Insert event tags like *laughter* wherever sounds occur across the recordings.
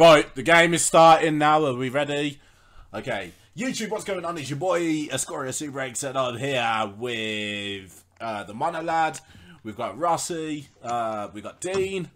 Right, the game is starting now. Are we ready? Okay. YouTube, what's going on? It's your boy Escoria Subrex on here with uh, the Mono Lad. We've got Rossi. Uh, we've got Dean.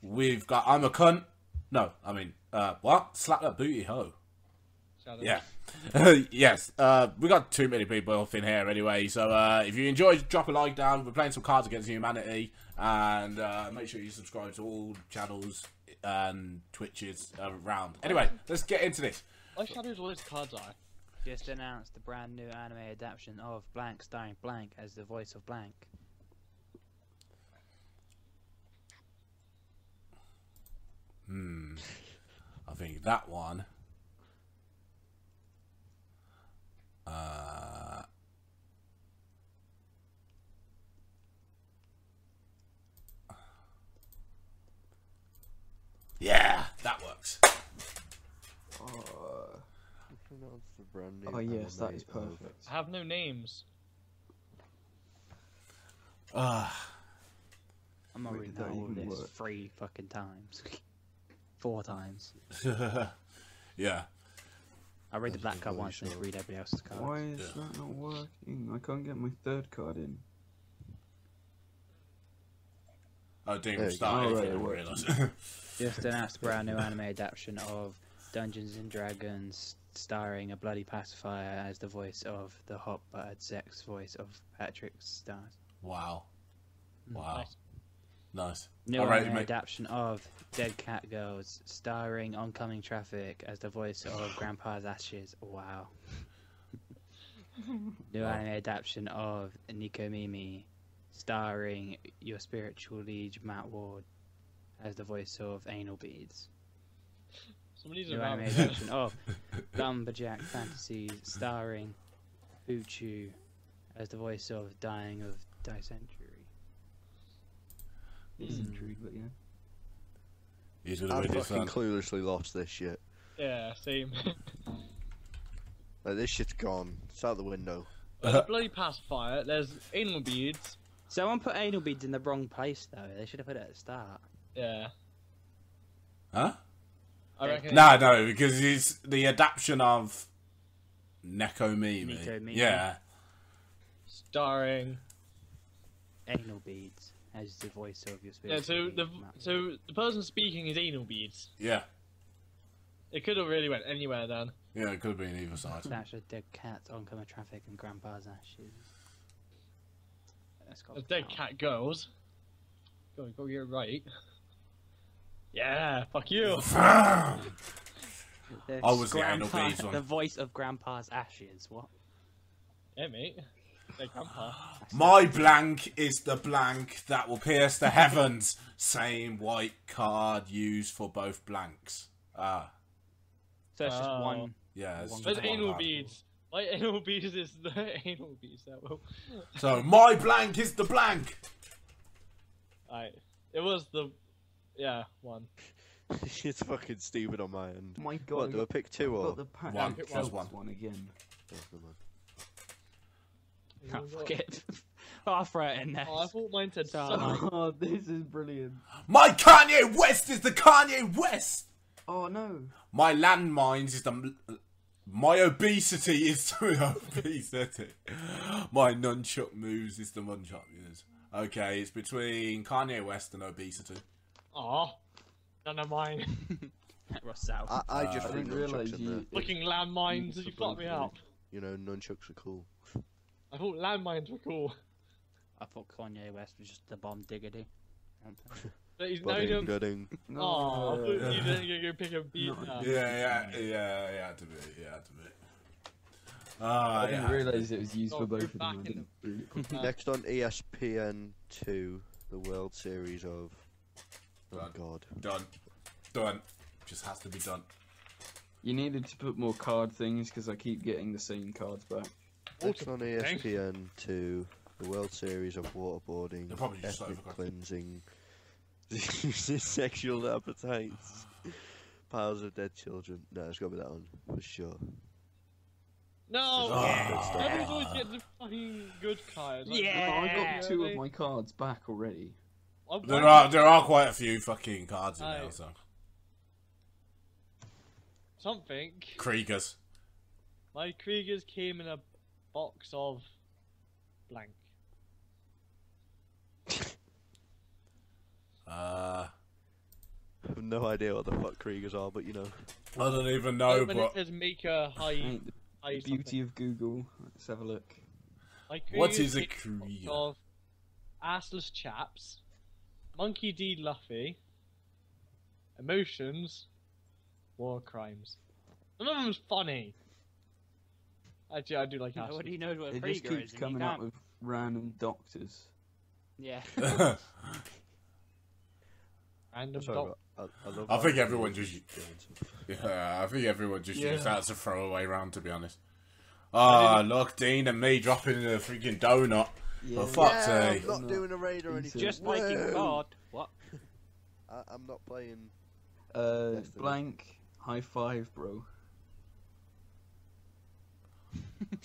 We've got I'm a cunt. No, I mean, uh, what? Slap that booty ho. Yeah. *laughs* yes. Uh, we got too many people off in here anyway. So uh, if you enjoyed, drop a like down. We're playing some Cards Against Humanity, and uh, make sure you subscribe to all channels and Twitches around. Anyway, let's get into this. My shadows all these cards are. Just announced the brand new anime adaptation of Blank starring Blank as the voice of Blank. Hmm. I think that one. Uh. Yeah, that works. Oh, Pronounce the brand new oh yes, that is anime of- perfect. I have no names. Ah. I'm not Wait, reading did that all this work? three fucking times. *laughs* Four times. *laughs* yeah. I read the black card very once and read everybody else's cards. Why is Yeah. that not working? I can't get my third card in. Oh, Dean, There we you go. started. Oh, if right, you it didn't worked. realise. *laughs* Just announced the brand new anime adaptation of Dungeons and Dragons, starring a bloody pacifier as the voice of the hot buttered sex voice of Patrick Stars. wow. Mm, wow. Nice. Nice. New All right, anime adaptation of Dead Cat Girls, starring Oncoming Traffic as the voice of *laughs* Grandpa's Ashes. Wow. *laughs* New Wow. anime adaptation of Neko Mimi, starring your spiritual liege Matt Ward as the voice of Anal Beads. Some New anime around. adaptation of Lumberjack Fantasies, starring Uchu as the voice of Dying of Dysentery. It's Hmm. intrigued, but yeah. He's gonna I win this fucking cluelessly lost this shit. yeah, same. *laughs* Like this shit's gone. It's out the window. There's a bloody pacifier. There's anal beads. Someone put anal beads in the wrong place though. They should have put it at the start. Yeah. Huh? I reckon. No, no, because it's the adaptation of Neko Mimi. Neko Mimi. Yeah. Starring. Anal beads as the voice of your Yeah. So the so the person speaking is anal beads. Yeah. It could have really went anywhere then. Yeah, it could have been either side. Slash a dead cat, oncoming traffic, and grandpa's ashes. That's got There's dead cat girls. Go go get it right. Yeah. Fuck you. *laughs* The I was the anal grandpa- beads one. The voice of grandpa's ashes. What? yeah, mate. Dead grandpa. *sighs* My blank is the blank that will pierce the heavens. Same white card used for both blanks. Ah, So it's just Oh. one. yeah. It's There's just one anal card. beads. My *laughs* anal beads is the anal beads that will. So my blank is the blank. Alright. It was the. Yeah, one. *laughs* it's fucking stupid on my end. Oh my god, What, do I pick two or? the pack One, pick there's one. one. again. Oh, never mind. Oh, fuck it. I'll throw it in there. Oh, I thought mine said So- *laughs* Oh, this is brilliant. My Kanye West is the Kanye West. Oh no. My landmines is the. My obesity is *laughs* the obesity. My nunchuck moves is the nunchuck moves. Okay, it's between Kanye West and obesity. Aw. None of mine. *laughs* Ross South. I, I Uh, just I think didn't nunchucks realise in you. there. it- Looking landmines, it's you fucked me supposed to up. You know, nunchucks are cool. I thought landmines were cool. I thought Kanye West was just the bomb diggity. *laughs* But he's now Budding, don't. dudding. No. Aw, I you didn't go pick a beat. No. now. Yeah, yeah, yeah, yeah, to be, yeah, to be. Ah, I didn't yeah. realise it was used Oh, for both of them. back I in didn't. *laughs* Next on E ESPN two, the World Series of. Oh Done. God. Done. Done. Just has to be done. You needed to put more card things because I keep getting the same cards back. Next on Thanks. ESPN two, the World Series of waterboarding, They're probably just ethnic cleansing, *laughs* sexual appetites, piles of dead children. No, it's got to be that one for sure. No! Oh. Everyone's always getting the fucking good cards. Like, Yeah. Oh, I yeah, got two of my cards back already. I- There I- are there are quite a few fucking cards in there. So something. Kriegers. My Kriegers came in a box of blank. *laughs* Uh, I have no idea what the fuck Kriegers are, but you know. I don't even know, when but it says make a high, high beauty of Google. Let's have a look. My what a came Krieger? Of assless chaps, monkey D. Luffy, emotions, war crimes. None of them's funny. Actually, I do like assless. What do you know what a It just keeps is? coming up with random doctors. Yeah. *laughs* *laughs* Random Sorry, doc- but I, I, I think everyone just- it and stuff. yeah, I think everyone just Yeah. used that as a throwaway round, to be honest. Ah, look, Dean and me dropping a freaking donut. For fuck's yeah, sake. I'm not No. doing a raid or anything. Just like in Whoa. God. What? *laughs* I, I'm not playing. Uh, Destiny. blank. High five, bro. *laughs*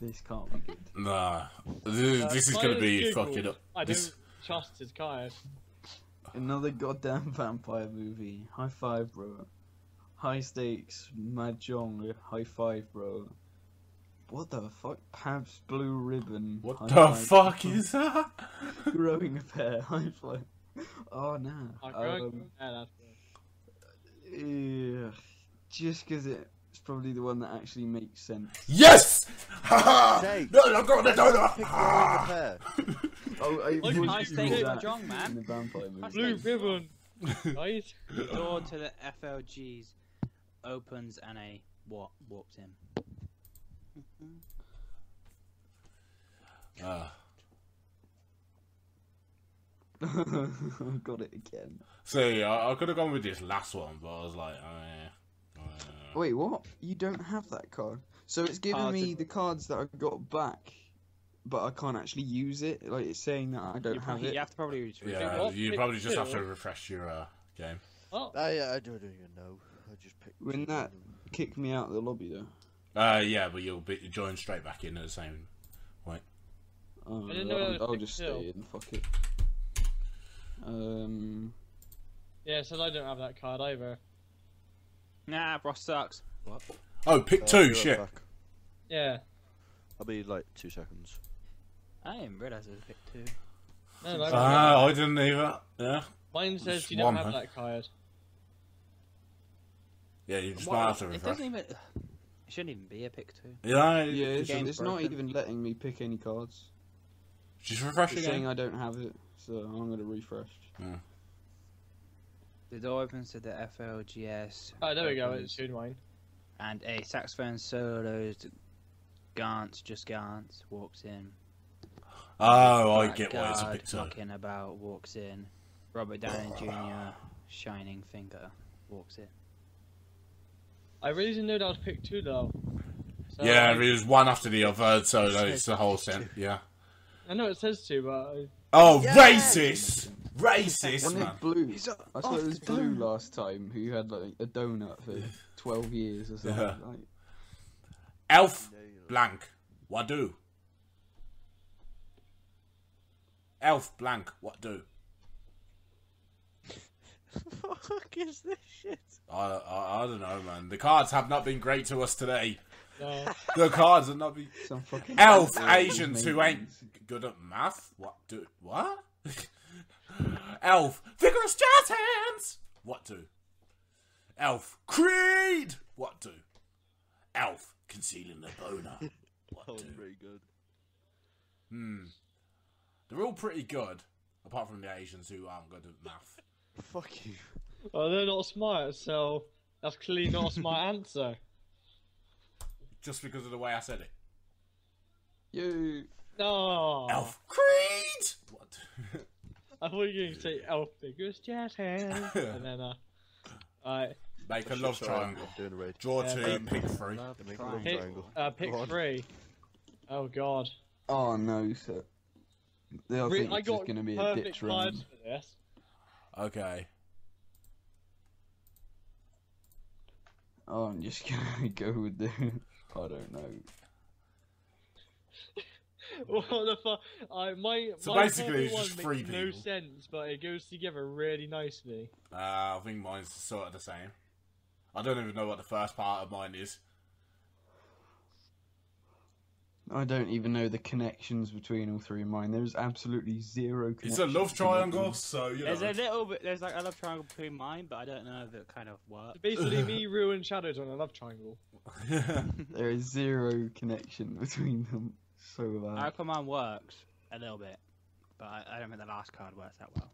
this can't be good. Nah, this, Uh, this is gonna be Google. fucking up. I This, don't trust his card. Another goddamn *laughs* vampire movie. High five, bro. High stakes, mahjong. High five, bro. What the fuck? Pabst Blue Ribbon. what high the five, fuck *laughs* is that? growing a pair? *laughs* High five. Oh no. I'm Um, yeah, yeah, just because it's probably the one that actually makes sense. Yes! Haha! Hey, no, I've got the Pick donut! growing a pair. *laughs* Oh, I Look, would high do stakes that mahjong, man. In the vampire movie. Blue ribbon, right? The door to the FLGs opens and a what walks in. Ah. *laughs* Got it again. See, I, I could have gone with this last one, but I was like, oh yeah. Uh, Wait, what? You don't have that card. So it's giving Cards me in- the cards that I got back, but I can't actually use it. Like it's saying that I don't You, have probably, it. you have to probably reach yeah, what? you probably just have to refresh your uh, game. Oh, I, I don't even know. I just picked. When two that- random. Kick me out of the lobby though. Uh, yeah, but you'll be join straight back in at the same. point. Oh, I didn't know I'll, I'll just two. stay in. Fuck it. Um. yeah, so I don't have that card either. Nah, Ross sucks. What? Oh, pick Uh, two. be right Shit. back. Yeah. I'll be like two seconds. I didn't realise it was pick two. No, no, Ah, I didn't either. Yeah, Mine says Just you don't one, have huh? that card. yeah, you just Well, might have to it doesn't even. It shouldn't even be a pick two. Yeah, Yeah, it's, it's not even letting me pick any cards. just refresh It's again. saying I don't have it, so I'm gonna refresh. The door opens to the FLGS. Oh, there we go. It's soon mine. And a saxophone soloist, Gantz, just Gantz, walks in. Oh, I get why it's a guard pick two. Knocking about, walks in. Robert Downey *sighs* Jr., shining finger, walks in. I really didn't know that was pick two though. So Yeah, I, it was one after the other, so it's the whole set. Yeah. I know it says two, but I, Oh, Yeah! racist! Racist, Wasn't man. it blue? He's a- I thought it was blue donut. last time. Who had like a donut for *laughs* twelve years or something. Yeah. Like, Elf Yeah, you know. blank. What do? Elf blank. What do? Fuck is this shit? I, I I don't know, man. The cards have not been great to us today. no. *laughs* The cards have not been. some fucking Elf Asians who ain't good at math. What do? What? *laughs* Elf vigorous jazz hands. What do? Elf Creed. What do? Elf concealing the boner. *laughs* That What was do? pretty good. Hmm. They're all pretty good, apart from the Asians who aren't good at math. Fuck you. Well, they're not smart, so that's clearly not a smart *laughs* answer. Just because of the way I said it. You. No. Elf Creed. What? I thought you were going to say elf figures, jazz hands, *laughs* and then uh, alright, Make a love triangle. I'm doing a raid. Draw Yeah, two, pick three. Love Make a triangle. love pick, triangle. uh, pick Go three. Oh god. Oh no, sir. I Re- think I it's just gonna be a perfect ditch cards round. For this. Okay. Oh, I'm just *laughs* gonna go with the. I don't know. *laughs* what the fuck? I my So my basically it's just three makes no sense, but it goes together really nicely. Uh, I think mine's sort of the same. I don't even know what the first part of mine is. I don't even know the connections between all three of mine. There's absolutely zero. It's a love triangle, so you know. There's a little bit. There's like a love triangle between mine, but I don't know if it kind of works. Basically, me, Rue, and Shadows on a love triangle. *laughs* There is zero connection between them. So bad. Aquaman works a little bit, but I, I don't think the last card works that well.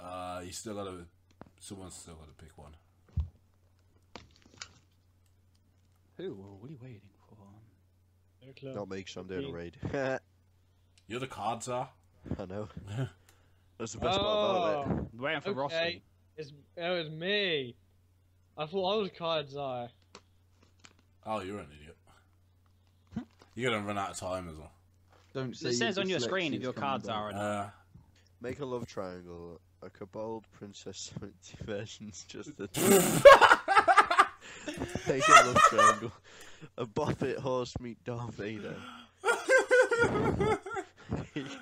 uh, you still gotta. Someone's still gotta pick one. Who What are we waiting for? No clue. Not me, 'cause I'm doing a Me. raid. *laughs* You're the cards are. I know. *laughs* That's the best part about it. Oh, We're waiting for Okay. Rossi. it's, it was me. I thought I was Card's Eye. Oh, you're an idiot. *laughs* You're gonna run out of time as well. Don't say It says on your screen if your cards back. are or not. Uh, Make a love triangle. A Kobold Princess 70 version's just the *laughs* Make a love triangle. A Boffet horse meet Darth Vader. A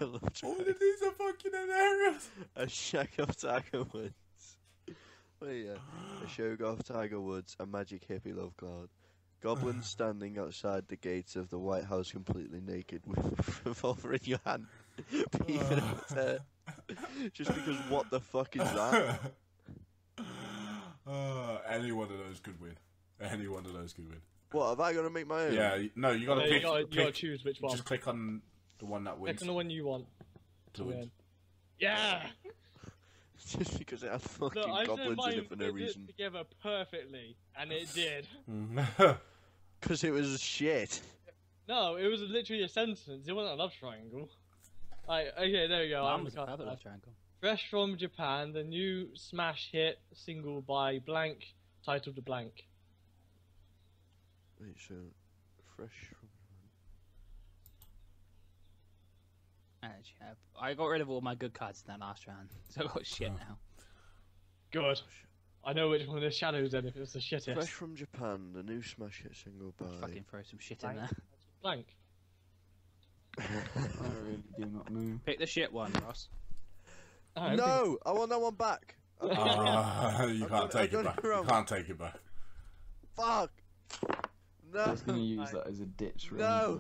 love *laughs* all triangle. of these are fucking hilarious. A Shoggoth Tiger Woods. Wait, yeah. A *gasps* Shoggoth Tiger Woods, a magic hippie love cloud. Goblins *sighs* standing outside the gates of the White House completely naked with a revolver in your hand. *laughs* Peeping at his hair. Just because what the fuck is that? uh, any one of those could win. *laughs* Any one of those could win. What, have I got to make my own? Yeah, no, you gotta Yeah, you pick. gotta, you gotta choose which one. just click on the one that Pick wins. on the one you want To to win. win. Yeah! *laughs* Just because it had fucking Look, I said goblins in it for no fit reason. together perfectly, and it did. *laughs* Mm. Because it was shit. No, it was literally a sentence. It wasn't a love triangle. Right, okay, there we go. Mine I'm was a the perfect love triangle. Fresh from Japan, the new smash hit single by Blank, titled the Blank. Wait, so fresh from Actually, have- I got rid of all my good cards in that last round, *laughs* so I've got shit now. Good. I know which one of the shadows then if it was the shittest. Fresh from Japan, the new smash hit single by. Fucking throw some shit in there. *laughs* Blank. *laughs* I really do not know. Pick the shit one, Ross. Oh, no, I want that one back. Ah, you can't done it- take I've done it back. You can't take it back. Fuck. I No. was going to use *laughs* that as a ditch. No.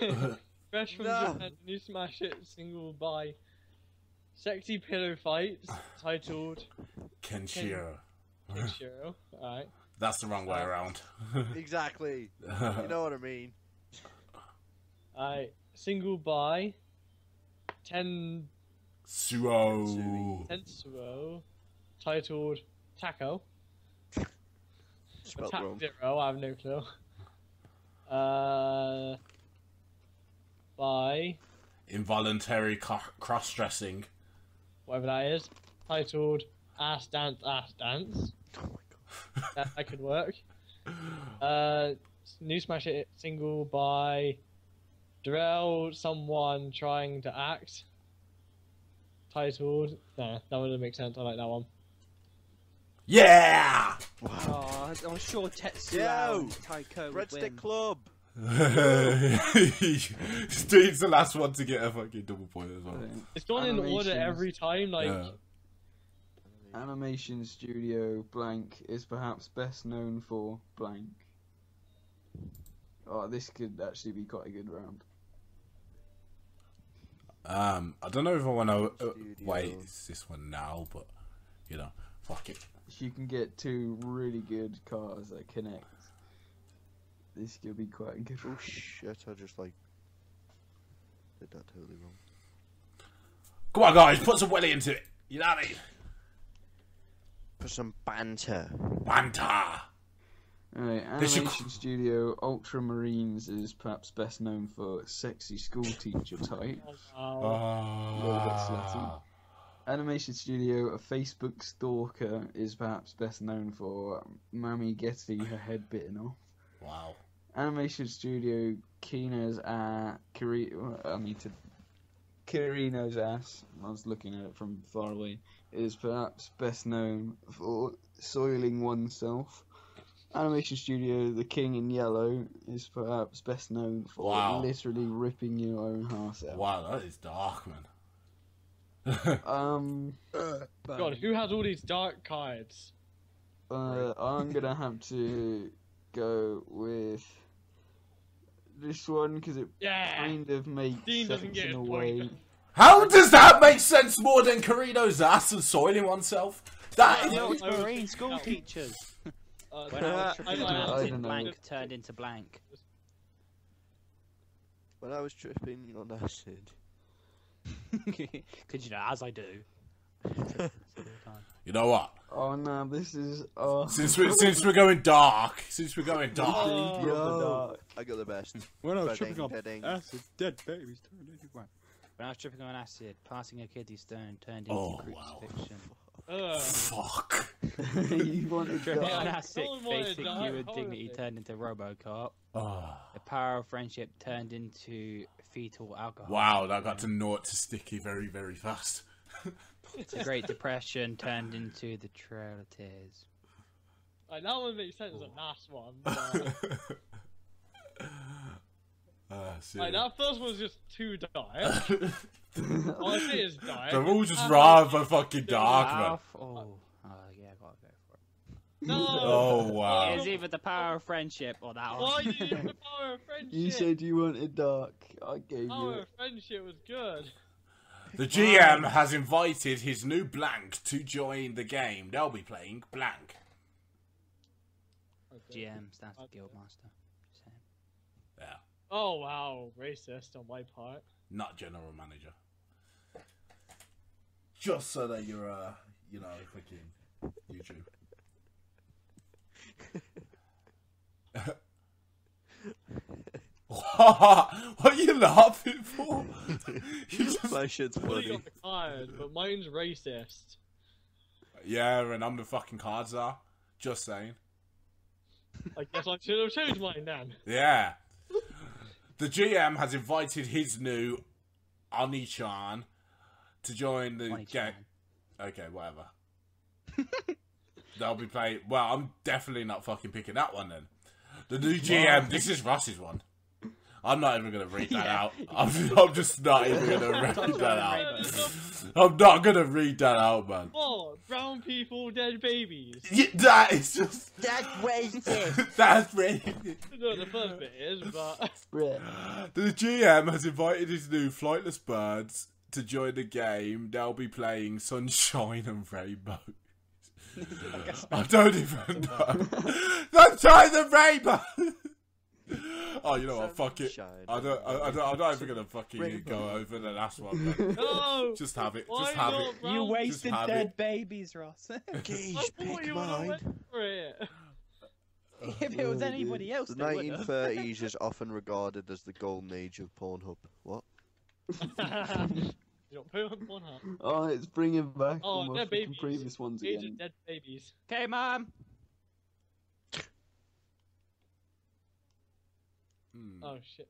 remember? *laughs* Fresh from No. Japan, new smash hit single by Sexy Pillow Fights, titled Kenshiro. Kenshiro. Alright. That's the wrong way uh, around. *laughs* Exactly. You know what I mean. Alright. Single by Ten Suo. Tetsuo, titled Taco. Spelled Attack wrong. Zero, I have no clue. Uh, by Involuntary co- cross-dressing. whatever that is, titled Ass Dance, Ass Dance. Oh my god. That, that could work. *laughs* Uh, new smash hit single by Darrell, someone trying to act. Titled, nah, that wouldn't make sense. I like that one. Yeah! Oh, I'm sure Tetsuo Yo! and Taiko would Breadstick win. Club. *laughs* Steve's the last one to get a fucking double point as well. It's gone in order every time. Like, Yeah. Animation Studio Blank is perhaps best known for blank. Oh, this could actually be quite a good round. Um, I don't know if I want to uh, Studio. wait. It's this one now, but you know, fuck it. If you can get two really good cars that connect, this could be quite a good Oh shit! I just like did that totally wrong. Come on, guys, put some welly into it. You know what I mean? Put some banter. Banter. Alright, They should Animation Studio Ultramarines is perhaps best known for sexy school teacher type. oh, little bit Ah. slutty. Animation Studio, a Facebook stalker, is perhaps best known for Mammy getting her head bitten off. Wow. Animation Studio, Kina's uh, Kiri, I mean to Kirino's ass. I was looking at it from far away. Is perhaps best known for soiling oneself. Animation Studio, The King in Yellow, is perhaps best known for Wow. literally ripping your own heart out. Wow, that is dark, man. *laughs* Um, God, who has all these dark cards? Uh, I'm gonna have to go with this one because it Yeah. kind of makes Dean sense get in his a point. How does that make sense more than Carino's ass and soiling oneself? That is. No, It's I marine school no. teachers. Uh, When I was tripping I- on I- I acid, blank turned into blank. When I was tripping on acid, *laughs* Because you know, as I do. *laughs* You know what? Oh no, this is oh. Since we're since we're going dark, since we're going dark, Oh. Deep of the dark. I got the best. *laughs* When I was tripping on acid, dead babies turned into blank. When I was tripping on acid, passing a kidney stone turned oh, into Oh, wow. Crucifixion. Ugh. fuck. *laughs* you wanted to that. on Yeah, acid, someone wanted facing that, you with dignity turned into Robocop. Oh, The power of friendship turned into fetal alcohol. wow, that got to naught to sticky very very fast. *laughs* The Great Depression turned into the Trail of *laughs* Tears. Like, that one makes sense. The last one. But, see. like, that first one was just too dark. *laughs* All I say is dark. They're all just uh, rather fucking dark, man. Oh, uh, oh, yeah, I gotta go for it. No. Oh, wow. It was either the power of friendship or that Why one. you the *laughs* power of friendship? You said you wanted dark. I gave power you of friendship was good. The GM has invited his new blank to join the game. They'll be playing blank. GM stands for Guildmaster. Just saying. Yeah, Oh wow, racist on my part. not general manager. Just so that you're, uh, you know, fucking YouTube. *laughs* what are you laughing for? *laughs* You just- My shit's Fully funny. got the card, but mine's racist. yeah, and I'm the fucking cards are. Just saying. I guess I should have changed mine then. Yeah. The GM has invited his new Oni-chan to join the Funny game. Okay, whatever. *laughs* They'll be playing. Well, I'm definitely not fucking picking that one then. The new GM. This is Russ's one. I'm not even gonna read that Yeah. out. I'm, I'm just not even gonna *laughs* read that about out. I'm not gonna read that out, man. Oh, brown people, dead babies. Yeah, that is just. *laughs* That's racist. That's really. No, the first bit is, but *laughs* The GM has invited his new flightless birds to join the game. They'll be playing Sunshine and Rainbow. I don't even know. Sunshine and Rainbow. Oh, you know what? Fuck it. I don't. I, I don't I'm not even gonna fucking Rainbow. go over the last one. *laughs* man. no. Just have it. Why Just have not it. brown you wasted dead it. babies, Ross. Gage, *laughs* *laughs* I pick you mine. went for it. if it was anybody else, The they would've. 1930s is often regarded as the golden age of Pornhub. What? you don't put it on one hand. Oh, it's bringing back Oh, all my they're fucking babies. previous ones Age again. of dead babies. Okay, mom. Hmm. Oh shit.